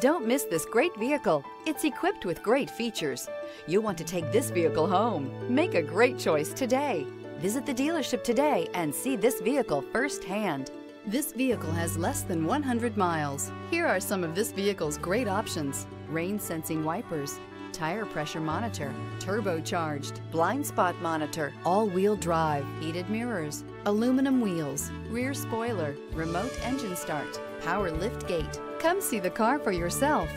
Don't miss this great vehicle. It's equipped with great features. You'll want to take this vehicle home. Make a great choice today. Visit the dealership today and see this vehicle firsthand. This vehicle has less than 100 miles. Here are some of this vehicle's great options. Rain sensing wipers, tire pressure monitor, turbocharged, blind spot monitor, all-wheel drive, heated mirrors, aluminum wheels, rear spoiler, remote engine start, power lift gate. Come see the car for yourself.